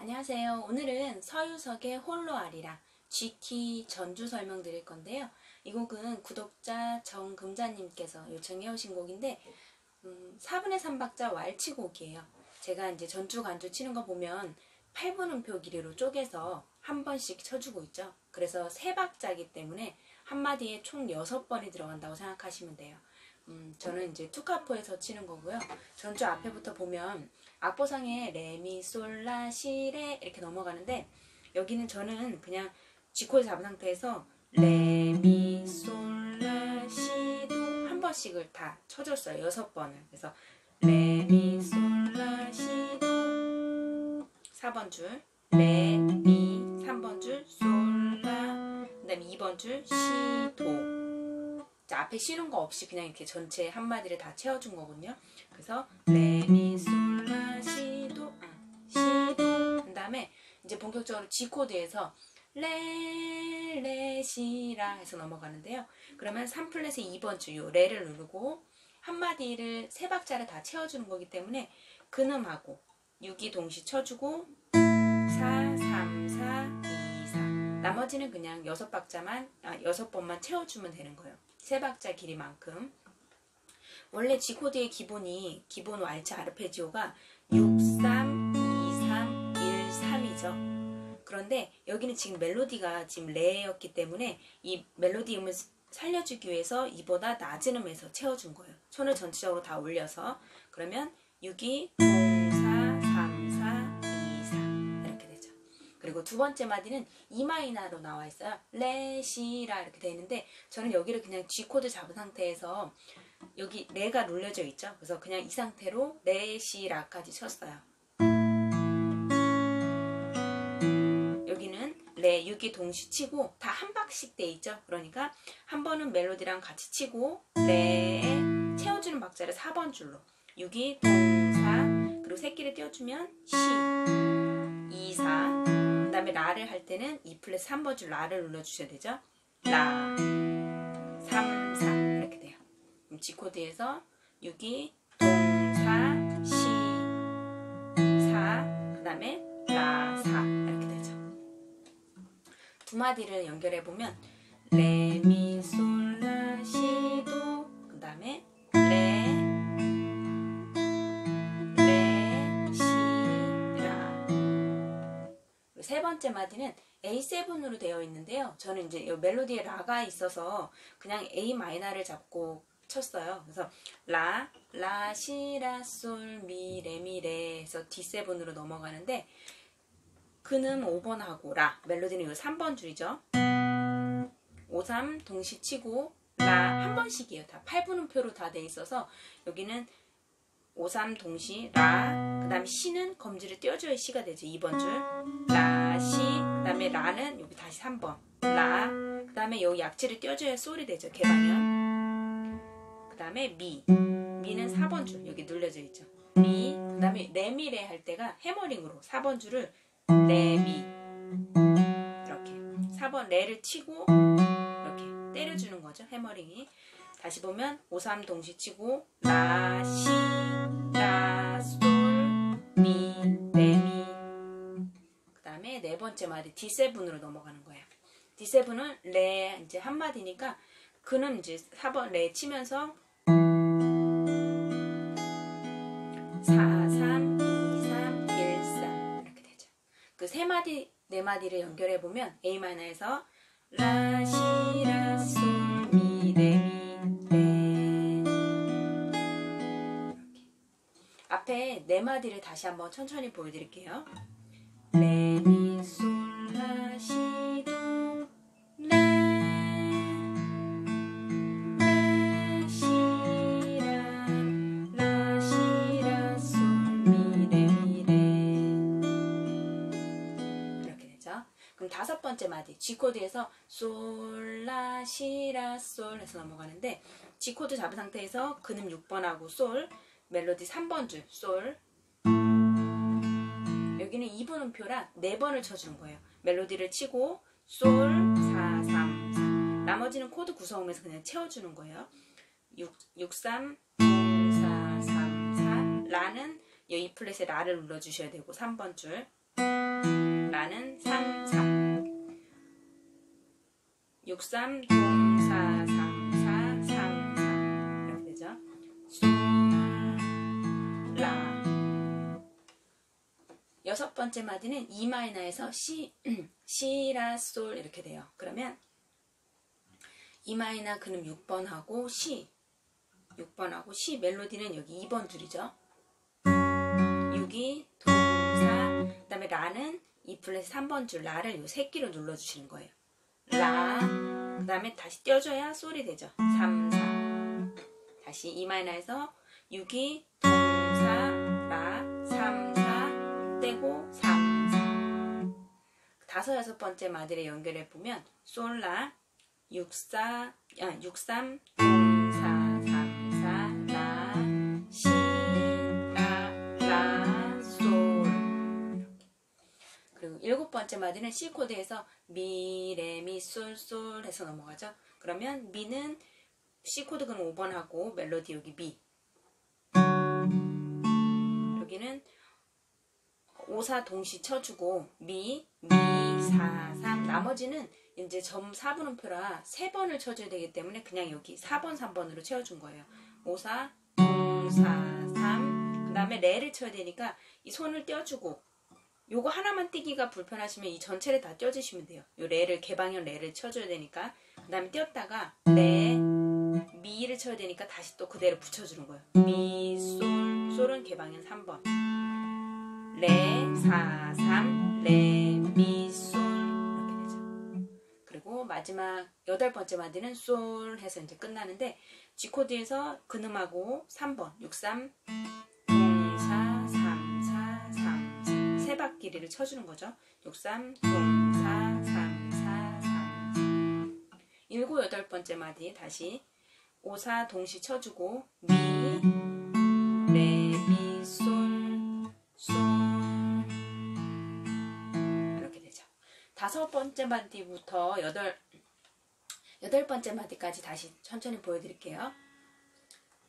안녕하세요. 오늘은 서유석의 홀로 아리라 G키 전주 설명 드릴 건데요. 이 곡은 구독자 정금자님께서 요청해 오신 곡인데 음, 4분의 3박자 왈츠곡이에요. 제가 이제 전주 간주 치는 거 보면 8분음표 길이로 쪼개서 한 번씩 쳐주고 있죠. 그래서 세 박자이기 때문에 한 마디에 총 6번이 들어간다고 생각하시면 돼요. 음, 저는 이제 투카포에서 치는 거고요. 전주 앞에부터 보면 악보상에 레미 솔라 시레 이렇게 넘어가는데 여기는 저는 그냥 G코드 잡은 상태에서 레미 솔라 시도 한 번씩을 다 쳐줬어요. 여섯 번을. 그래서 레미 솔라 시도 4번 줄 레미 3번 줄 솔라 그 다음에 2번 줄 시도 자, 앞에 쉬는 거 없이 그냥 이렇게 전체 한마디를 다 채워준 거군요. 그래서 레미솔라 본격적으로 G 코드에서 레 레 시 라 해서 넘어가는데요. 그러면 3플랫의 2번 줄 레를 누르고 한마디를 세 박자를 다 채워주는 거기 때문에 근음하고 6이 동시 쳐주고 4, 3, 4, 2, 4 나머지는 그냥 여섯 박자만 아, 여섯 번만 채워주면 되는 거예요. 세 박자 길이만큼 원래 G코드의 기본이 기본 왈츠 아르페지오가 6, 3, 2, 3, 1, 3이죠. 그런데 여기는 지금 멜로디가 지금 레였기 때문에 이 멜로디 음을 살려주기 위해서 이보다 낮은 음에서 채워준 거예요. 손을 전체적으로 다 올려서 그러면 6이 0, 4, 3, 4, 2, 4 이렇게 되죠. 그리고 두 번째 마디는 E 마이너로 나와 있어요. 레 시 라 이렇게 돼 있는데 저는 여기를 그냥 G 코드 잡은 상태에서 여기 레가 눌려져 있죠. 그래서 그냥 이 상태로 레 시 라까지 쳤어요. 레 6이 동시 치고 다 한 박씩 돼 있죠. 그러니까 한 번은 멜로디랑 같이 치고 레에 채워주는 박자를 4번 줄로 6이 동사 그리고 새끼를 띄워주면 시 2, 4그 다음에 라를 할 때는 2 플랫 3번 줄 라를 눌러주셔야 되죠. 라 3, 4 이렇게 돼요. G코드에서 6이 동사 시 4, 그 다음에 라4 이렇게 되죠. 두 마디를 연결해 보면 레미솔라 시도 그 다음에 레 레시라 세 번째 마디는 A7으로 되어 있는데요. 저는 이제 이 멜로디에 라가 있어서 그냥 A 마이너를 잡고 쳤어요. 그래서 라, 라, 시, 라, 솔, 미, 레, 미, 레 해서 D7으로 넘어가는데 그는 5번 하고 라, 멜로디는 이 3번 줄이죠. 5, 3 동시 치고 라 한 번씩이에요. 다 8분음표로 다 돼 있어서 여기는 5, 3 동시 라, 그 다음에 시는 검지를 띄워줘야 시가 되죠. 2번 줄. 라, 시, 그 다음에 라는 여기 다시 3번. 라, 그 다음에 여기 약지를 띄워줘야 솔이 되죠. 개방현. 그 다음에 미. 미는 4번 줄. 여기 눌려져 있죠. 미. 그 다음에 레미레 할 때가 hammering으로 4번 줄을 레미. 이렇게. 4번 레를 치고 이렇게 때려주는 거죠. hammering이. 다시 보면 5, 3 동시 치고 라, 시, 라, 솔, 미, 레, 미. 그 다음에 네 번째 마디 D7으로 넘어가는 거예요. D7은 레 이제 한 마디니까 그는 이제 4번 레 치면서 4, 세 마디 네 마디를 연결해 보면 A 마이너에서 라, 시, 라, 솔, 미, 레, 미, 레 이렇게. 앞에 네 마디를 다시 한번 천천히 보여드릴게요. G 코드에서 솔라 시라 솔 해서 넘어가는데 G 코드 잡은 상태에서 근음 6번하고 솔 멜로디 3번 줄 솔. 여기는 2분 음표라 4번을 쳐주는 거예요. 멜로디를 치고 솔 4 3 4 나머지는 코드 구성음에서 그냥 채워주는 거예요. 6 6 3 0 4 3 4 라는 이 플랫에 라를 눌러주셔야 되고 3번 줄. 라는 3, 3 6, 3, 동사 3, 4, 3, 4 이렇게 되죠. 솔, 라 여섯 번째 마디는 E 마이너에서 시, 시라 솔 이렇게 돼요. 그러면 E 마이너 그는 6번 하고 시 6번 하고 시 멜로디는 여기 2번 줄이죠. 6이 동사 그 다음에 라는 이 플랫 3번 줄 라를 요 새끼로 눌러주시는 거예요. 라. 그 다음에 다시 떼어줘야 소리 되죠. 3, 4. 다시 이마이너에서 6이 동, 4, 라, 3, 4 떼고 3, 4. 그 다섯, 여섯 번째 마디를 연결해 보면 솔, 라, 6, 4, 아, 6, 3, 4. 번째 마디는 C 코드에서 미, 레, 미, 솔, 솔 해서 넘어가죠. 그러면 미는 C 코드 근 5번 하고 멜로디 여기 미. 여기는 5, 4 동시 쳐주고 미, 미, 4, 3 나머지는 이제 점 4분음표라 3번을 쳐줘야 되기 때문에 그냥 여기 4번, 3번으로 채워준 거예요. 5, 4, 동, 4, 3. 그 다음에 레를 쳐야 되니까 이 손을 떼어주고 요거 하나만 띄기가 불편하시면 이 전체를 다 떼어주시면 돼요. 요 레를 개방형 레를 쳐줘야 되니까 그 다음에 띄었다가 레 미를 쳐야 되니까 다시 또 그대로 붙여주는 거예요. 미, 솔, 솔은 개방형 3번 레, 4, 3, 레, 미, 솔 이렇게 되죠. 그리고 마지막 여덟 번째 마디는 솔 해서 이제 끝나는데 G 코드에서 근음하고 3번 6, 3 동시 3, 4, 3, 4. 세 바퀴를 쳐주는 거죠. 6, 3 동사 3, 4, 3, 4. 일곱 여덟 번째 마디 다시 5, 4 동시 쳐주고 미, 레, 미, 솔, 솔 이렇게 되죠. 다섯 번째 마디부터 여덟 여덟 번째 마디까지 다시 천천히 보여드릴게요.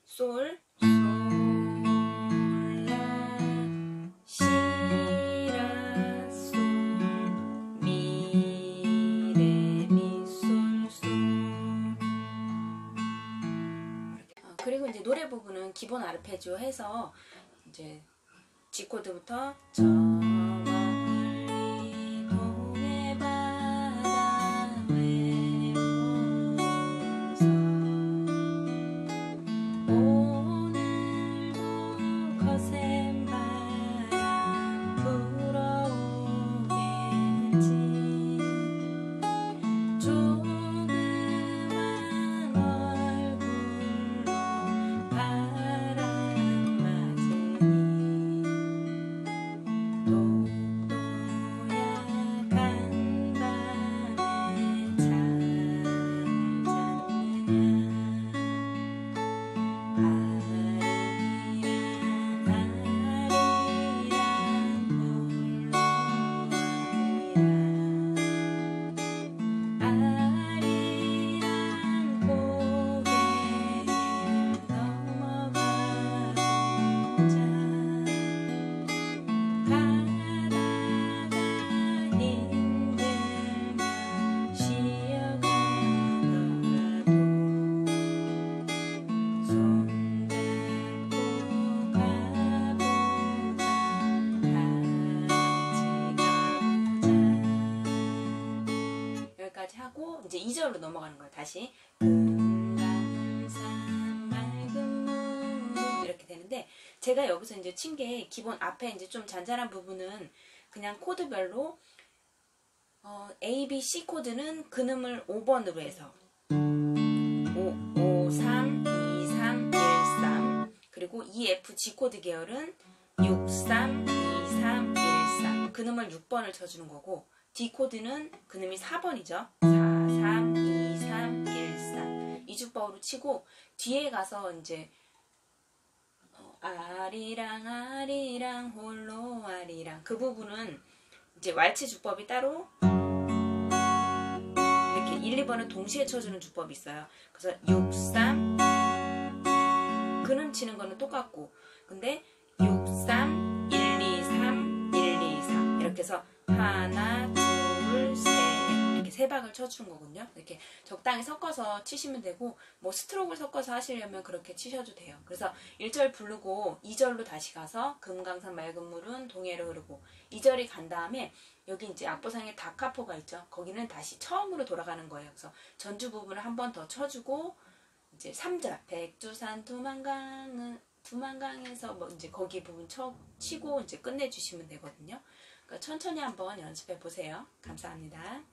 솔, 솔, 이제 노래 부분은 기본 아르페지오 해서 이제 G 코드부터 저 이제 2절로 넘어가는 거예요 다시. 이렇게 되는데 제가 여기서 이제 친 게 기본 앞에 이제 좀 잔잔한 부분은 그냥 코드별로 어, A, B, C 코드는 근음을 5번으로 해서. 5, 5, 3, 2, 3, 1, 3 그리고 E, F, G 코드 계열은 6, 3, 2, 3, 1, 3 근음을 6번을 쳐주는 거고 D 코드는 근음이 4번이죠. 4, 3, 2, 3, 1, 3 이주법으로 치고 뒤에 가서 이제 어, 아리랑 아리랑 홀로 아리랑. 그 부분은 이제 왈츠 주법이 따로 이렇게 1, 2번을 동시에 쳐주는 주법이 있어요. 그래서 6, 3 근음 치는 거는 똑같고. 근데 6, 3, 1, 2, 3, 1, 2, 4 이렇게 해서 하나, 둘, 셋 이렇게 세 박을 쳐주는 거군요. 이렇게 적당히 섞어서 치시면 되고 뭐 스트로크를 섞어서 하시려면 그렇게 치셔도 돼요. 그래서 1절 부르고 2절로 다시 가서 금강산 맑은 물은 동해로 흐르고 2절이 간 다음에 여기 이제 악보상에 다카포가 있죠. 거기는 다시 처음으로 돌아가는 거예요. 그래서 전주 부분을 한 번 더 쳐주고 이제 3절 백두산 두만강은 두만강에서 뭐 이제 거기 부분 쳐 치고 이제 끝내주시면 되거든요. 그러니까 천천히 한번 연습해 보세요. 감사합니다.